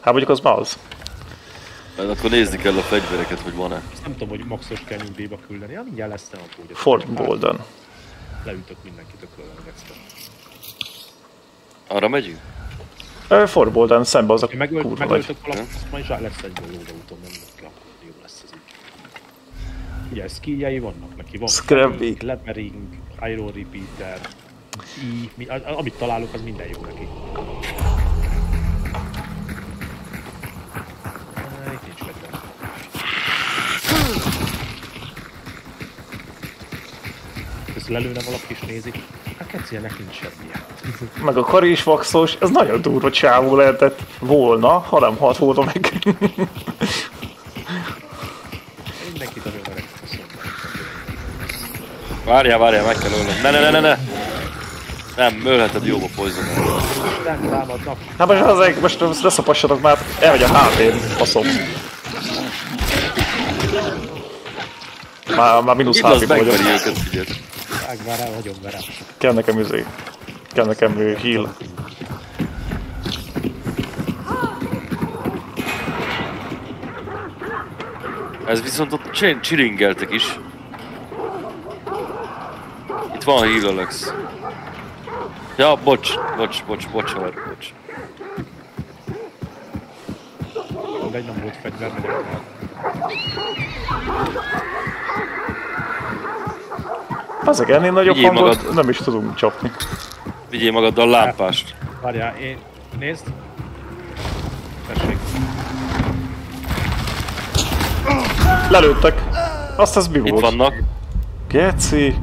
Hát mondjuk az már az. Mert akkor nézni kell a fegyvereket, hogy van-e. Azt nem tudom, hogy maxos kell nyugdíjba küldeni. Ja, mindjárt lesz nem a Fort Bolden. Leütök mindenkit a körülön, Arra megyünk? Ö, Fort Bolden, szembe az a Én megölt, kurva megöltök valakit, majd zsá- lesz egy lódaúton, nem ki, akkor jó lesz ez így. Ugye, skilljei vannak neki, van Scrappy. Flaming, Lepering, Iron Repeater, I, mi, amit találok, az minden jó neki. Á, Itt nincs fegyver. Ez lelőne valaki is nézi. Hát keci, ennek nincs semmilyen. Meg a kari is vaxos, ez nagyon durva csávó lehetett volna, ha nem halt volna meg. Mindenkit öreg köszönöm. Várjál, várjál, meg kell ölnöm. Ne, ne, ne, ne, ne! Nem, ölheted jóba poison Nem támadnak. Hát most az most most leszapassatok már, elmegy a hátén, faszom. Már, már mínusz Itt az hp vagyok. megveri őket, figyeld. Vágvár el, vagyok vele. Kell nekem üzé. Kell nekem ő, heal. Ez viszont ott csiringeltek is. Itt van heal Alex. Ja, bocs, bocs, bocs, bocs, haver, bocs. Mindegy, nem volt fegyver. Ezek ennél nagyobb Vigyél hangot magad. nem is tudunk csapni. Vigyél magaddal lámpást. Várjál, én... Nézd. Tessék. Lelőttek. Azt ez mi Itt volt? vannak. Geci.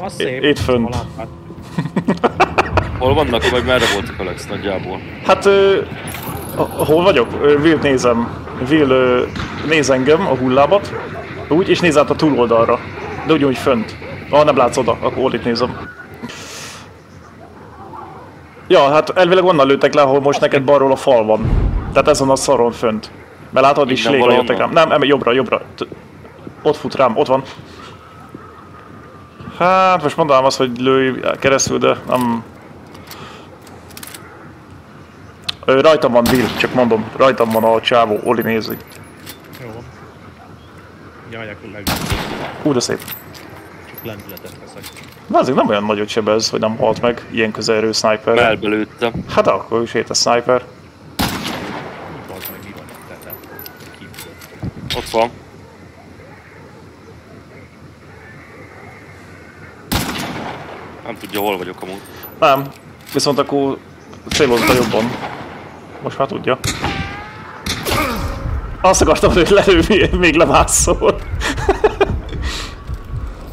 Az szép. itt fönt. Hol vannak, vagy merre voltak Alex nagyjából? Hát, ö, a- hol vagyok? Will nézem. Will néz engem, a hullábat. Úgy, és néz át a túloldalra. De ugyanúgy fönt. Ah, nem látsz oda, akkor oldit nézem. Ja, hát elvileg onnan lőttek le, ahol most neked balról a fal van. Tehát ezen a szaron fönt. Mert látod is léga jöttek rám. Nem, em, jobbra, jobbra. Ott fut rám, ott van. Hát most mondanám azt, hogy lőj keresztül, de nem... Rajtam van Bill, csak mondom, rajtam van a csávó, Oli nézi. Jaj, akkor meg Ú, de szép. csak lendületet veszek. De azért nem olyan nagyot sebez, hogy nem halt meg ilyen közelről sniper. Melbe lőttem. Hát akkor is ért a sniper. Ott van. Nem tudja, hol vagyok amúgy. Nem, viszont akkor célozta jobban. Most már tudja. Azt akartam, hogy lelő, még lemászol.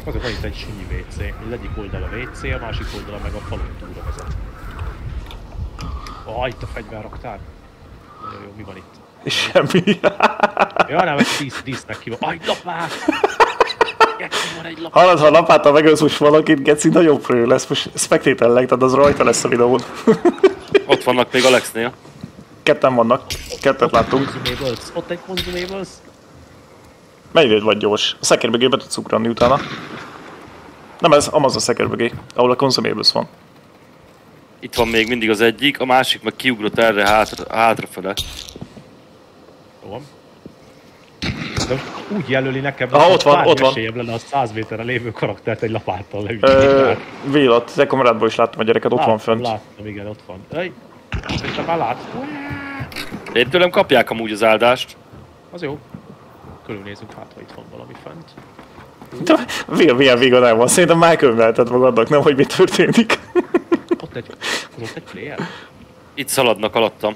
Azért van itt egy sinyi WC. Az egyik oldal a WC, a másik oldala meg a falon túlra vezet. Ah, itt a fegyverraktár. Nagyon jó, mi van itt? Semmi. Ja, nem, egy dísz, dísznek ki van. Aj, lapát! Hallod, ha a lapáttal megölsz most valakit, Geci, nagyon prő lesz. Most spectator tehát az rajta lesz a videón. Ott vannak még Alexnél. Ketten vannak. Kettet láttunk. Consumables. Ott egy consumables. Mennyire vagy gyors? A szekerbögébe be tudsz ugrani utána. Nem ez, Amazon szekerbögé, ahol a consumables van. Itt van még mindig az egyik, a másik meg kiugrott erre hátra, hátrafele. Jó van. De úgy jelöli nekem, Aha, ott van, ott van. lenne a 100 méterre lévő karaktert egy lapáttal leütni. Vélat, te kamerádból is láttam a gyereket, ott van fönt. Láttam, igen, ott van. Ej, te már látsz? Én tőlem kapják amúgy az áldást. Az jó. Körülnézünk hát, ha itt van valami fent. De milyen vége nem van. Szerintem már könyvelted magadnak, nem, hogy mi történik. Ott egy, ott egy player. Itt szaladnak alattam.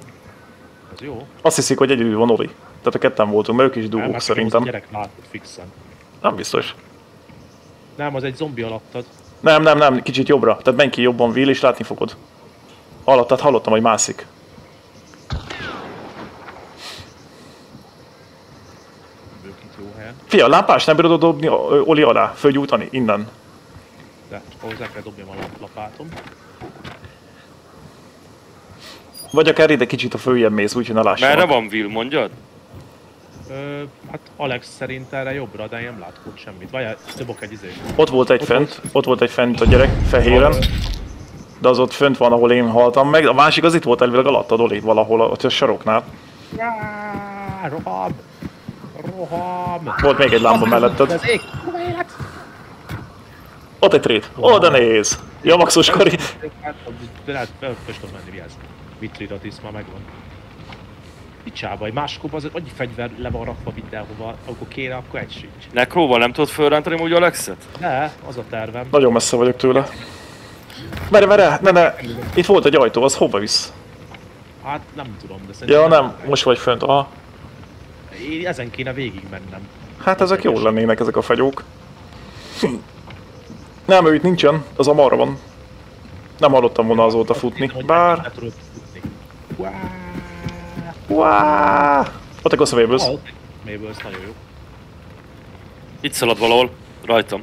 Az jó. Azt hiszik, hogy egyedül van Oli. Tehát a ketten voltunk, mert ők is Nem, dugók szerintem. Az gyerek látott fixen. Nem biztos. Nem, az egy zombi alattad. Nem, nem, nem, kicsit jobbra. Tehát menj ki jobban, Will, és látni fogod. Alattad hallottam, hogy mászik. Fia, lámpás nem bírod dobni Oli alá, fölgyújtani, innen. De el kell dobjam a lap- lapátom. Vagy akár ide kicsit a följebb mész, úgyhogy ne lássanak. Merre van Will, mondjad? Ö, hát Alex szerint erre jobbra, de én nem látok ott semmit. Várjál, dobok egy izét. Ott volt egy Ott fent, ott volt egy fent a gyerek, fehéren. De az ott fönt van, ahol én haltam meg. A másik az itt volt elvileg alattad, Oli, valahol ott a saroknál. Á, Roham! Roham! Volt még egy lámpa melletted. Ez ég! Ott egy trét. Oda néz. Ja, maxus kari. De lehet, tudom menni, vigyázz. Vitridat is már megvan. Picsába, egy máskor az annyi fegyver le van rakva mindenhova, akkor kéne, akkor egy sincs. Nekróval nem tudod fölrántani úgy Alexet? De, az a tervem. Nagyon messze vagyok tőle. Merre, merre, ne, ne. Itt volt egy ajtó, az hova visz? Hát nem tudom, de szerintem... Ja, nem, most vagy fönt. Aha. Én ezen kéne végig mennem. Hát ezek jól lennének, ezek a fagyók. Nem, ő itt nincsen, az a marra van. Nem hallottam volna azóta futni. Bár... Uá! Ott egy Gosszavébusz. Ah, ez nagyon jó. Itt szalad valahol. Rajtam.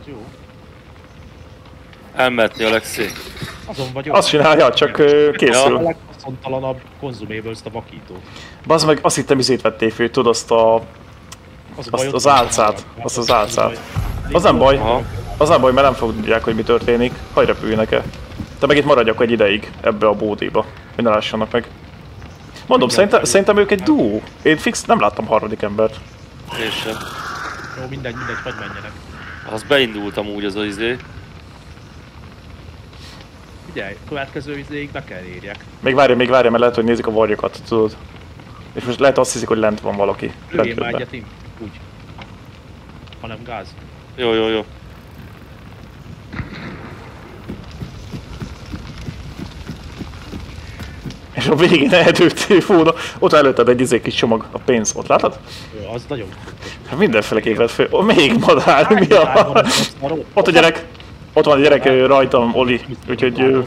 Ez jó. Elmehetni Alexi. Azon vagyok. Azt csinálja, csak ö, a készül. legfaszontalanabb konzumables a vakító. Bazd meg, azt hittem izét vették fő, tudod azt a... Az, Azt az álcát, azt az álcát. baj. Az nem baj. Aha. Az nem baj, mert nem fogják, hogy mi történik. Hagy repüljenek-e. Te meg itt maradjak egy ideig ebbe a bódéba, hogy ne lássanak meg. Mondom, szerintem, szerintem ők egy duó. Én fix nem láttam harmadik embert. Én sem. Jó, mindegy, mindegy, hogy menjenek. Az beindultam úgy az az izé. Figyelj, következő izéig be kell érjek. Még várja, még várja, mert lehet, hogy nézik a varjokat, tudod. És most lehet azt hiszik, hogy lent van valaki. Lőjél már egyet, Tim. Úgy. Hanem gáz. Jó, jó, jó. És a végén eldőlt fóna, ott előtted egy izé kis csomag, a pénz, ott látod? Jó, az nagyon fontos. Mindenféle képet föl. Ó, még madár, mi a... Ott a gyerek. Ott van a gyerek rajtam, Oli. Úgyhogy...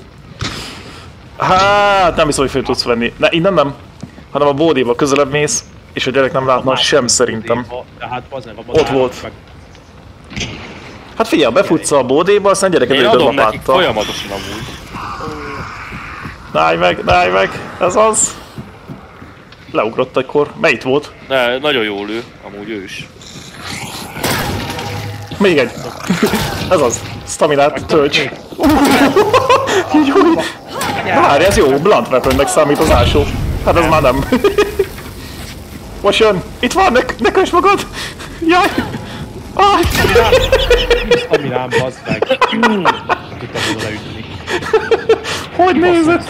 Hát, nem hiszem, hogy föl tudsz venni. Ne, innen nem. Hanem a bódéba közelebb mész, és a gyerek nem látna sem szerintem. A Ott volt. Hát figyelj, befutsz a bódéba, aztán gyerek Én adom nekik folyamatosan amúgy. Állj meg, állj meg, ez az. Leugrott egykor. Melyik volt? De nagyon jól ő, amúgy ő is. Még egy. ez az. Staminát tölts. Jó. Várj, ez jó, blunt weaponnek számít az ásó. Hát ez már nem. Most jön. Itt van, ne, ne kös magad. Jaj. Aj. Staminám, bazd meg. Tudtam volna leütni. Hogy nézed?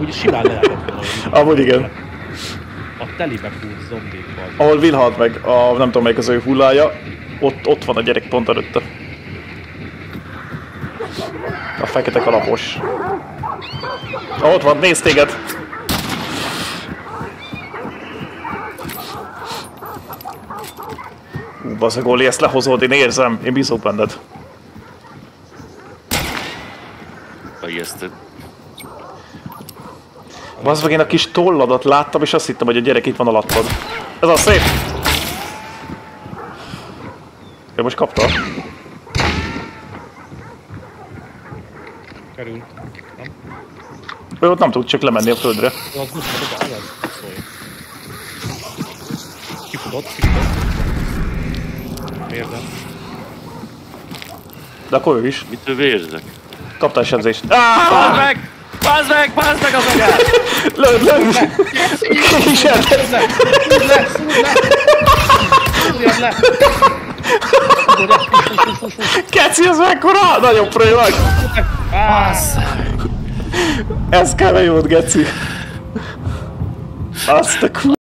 Úgy simán le. Amúgy igen. A telibe fúrt zombik bazd. Ahol Will halt meg, a, nem tudom melyik az ő hullája, ott, ott van a gyerek pont előtte. A fekete kalapos. Ah, ott van, nézd téged! Ú, bazeg, Oli, ezt lehozod, én érzem, én bízok benned. Megijesztő. Bazeg, én a kis tolladat láttam, és azt hittem, hogy a gyerek itt van alattad. Ez a szép! Ő most kapta. Kerül. Nem? Ő ott nem tud csak lemenni a földre. Az most az, az. Kifutott, kifutott. Miért nem? De akkor ő is. Mit ő vérzek? Kaptál sebzést. Bazd Ah! meg! Bazd meg! Bazd meg az anyát! Lőd, lőd! Kísérd! Szúrd le! Szúrd le! Szúrjad le! Keci, ez mekkora? Nagyon prő vagy! Ez kell jót, Geci. Azt a kur...